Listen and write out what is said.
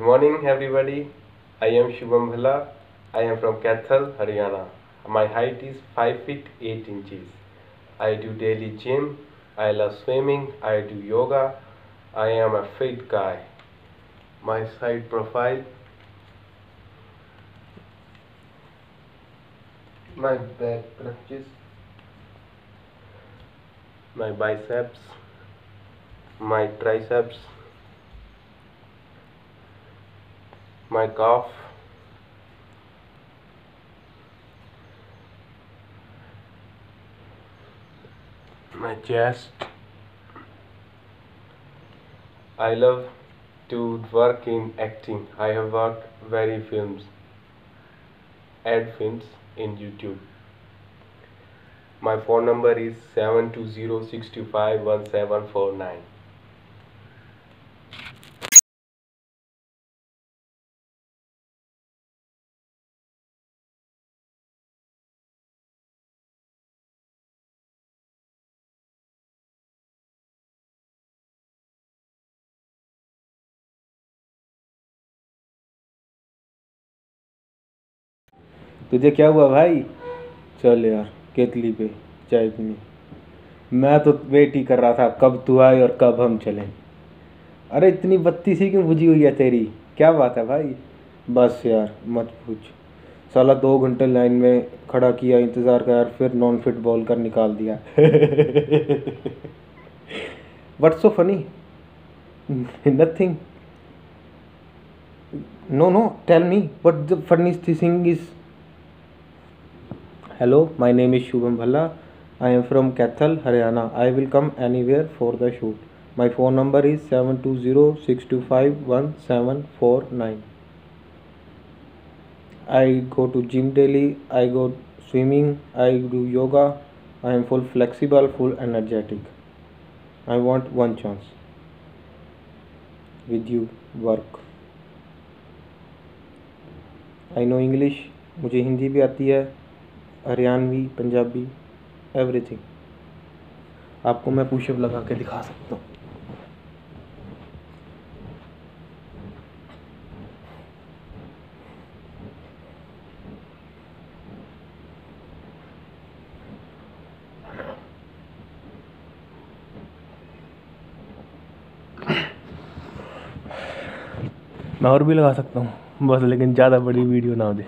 morning, everybody. I am Shubham Bhala. I am from Kathal, Haryana. My height is 5 feet 8 inches. I do daily gym. I love swimming. I do yoga. I am a fit guy. My side profile. My back crunches. My biceps. My triceps. My calf. My chest. I love to work in acting. I have worked very films, ad films in YouTube. My phone number is 720-625-1749. तुझे क्या हुआ भाई? चल यार, केतली पे, चाय पीने। मैं तो वेट ही कर रहा था, कब तू आए और कब हम चलें। अरे इतनी बत्ती सी क्यों बुझी हुई है तेरी? क्या बात है भाई? बस यार, मत पूछ। साला दो घंटे लाइन में खड़ा किया, इंतज़ार कर यार, फिर नॉन फिट बॉल कर निकाल दिया। What so funny nothing no no tell me what the funniest thing is Hello, my name is Shubham Bhalla. I am from Kathal, Haryana. I will come anywhere for the shoot. My phone number is 720-625-1749. I go to gym daily. I go swimming. I do yoga. I am full flexible, full energetic. I want one chance with you work. I know English. मुझे हिंदी भी आती है Haryanvi, Punjabi everything आपको मैं pushup लगा के दिखा सकता हूँ। मैं और भी लगा सकता हूँ, बस लेकिन ज़्यादा बड़ी वीडियो ना दे।